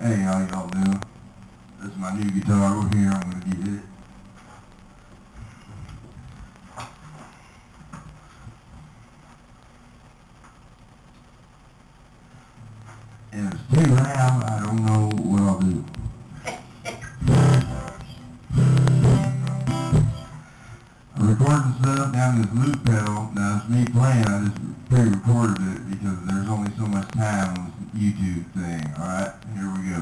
Hey, how y'all doing? This is my new guitar over here. I'm gonna get it. It's too loud, I don't know I'm recording stuff down this loop pedal. Now it's me playing. I just pre-recorded it because there's only so much time on this YouTube thing. All right, here we go.